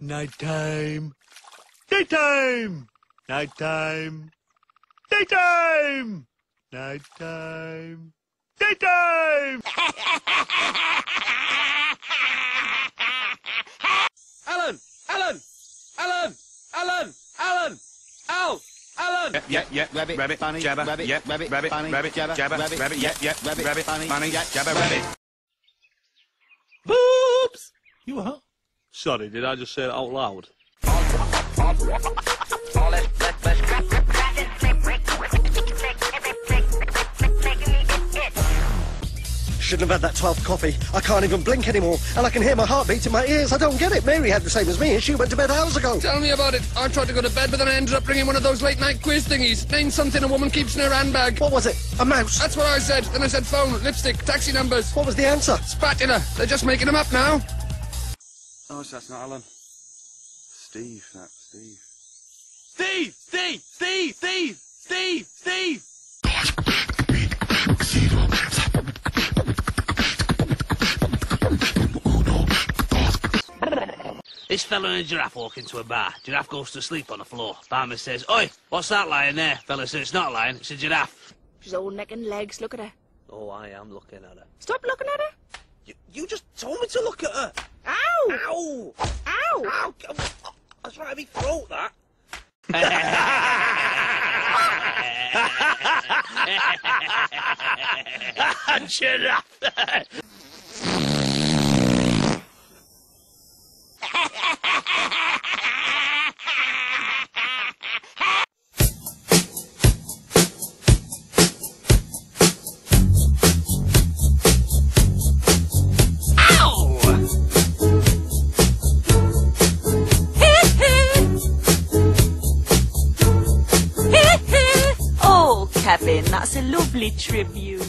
Nighttime. Daytime. Nighttime. Daytime. Nighttime. Daytime. Alan! Alan! Alan! Alan! Alan! Al! Alan! Yeah, yeah, rabbit, rabbit, bunny, jabber, rabbit, yeah, rabbit, rabbit, bunny, rabbit, jabber, jabber, rabbit, rabbit, yeah, yeah, rabbit, rabbit, bunny, bunny, yeah, jabber, rabbit. Boops! You what? Sorry, did I just say it out loud? Shouldn't have had that 12th coffee. I can't even blink anymore, and I can hear my heartbeat in my ears. I don't get it. Mary had the same as me, and she went to bed hours ago. Tell me about it. I tried to go to bed, but then I ended up bringing one of those late night quiz thingies. Name something a woman keeps in her handbag. What was it? A mouse? That's what I said. Then I said phone, lipstick, taxi numbers. What was the answer? Spatula. They're just making them up now. Oh, so that's not Alan. Steve, that Steve. Steve! Steve! Steve! Steve! Steve! Steve! This fella and a giraffe walk into a bar. Giraffe goes to sleep on the floor. Barman says, Oi, what's that lying there? Fella says, it's not a lion, it's a giraffe. She's all neck and legs. Look at her. Oh, I am looking at her. Stop looking at her. You, you just told me to look at her. Ow! Ow! Ow! Ow! on. That's right, me throat, that. giraffe. That's a lovely tribute.